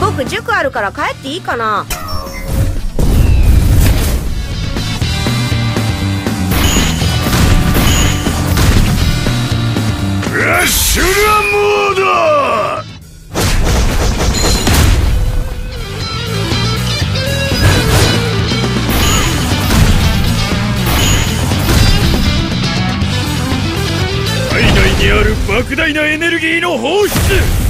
僕塾あるから帰っていいかな?莫大なエネルギーの放出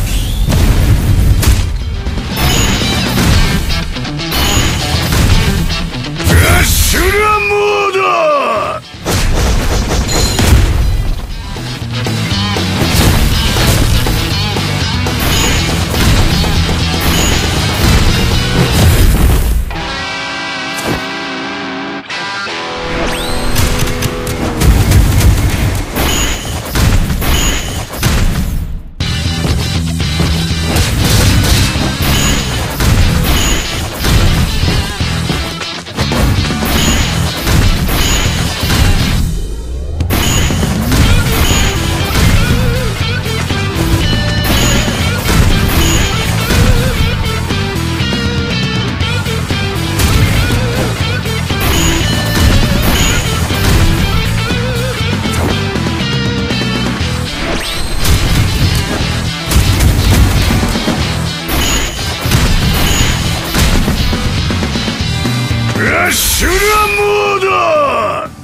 シュラモード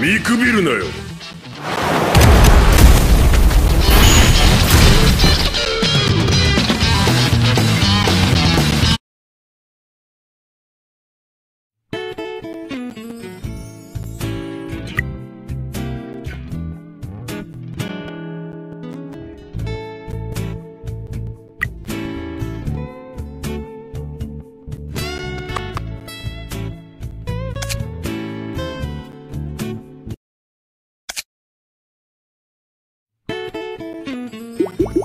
見くびるなよ。Yeah.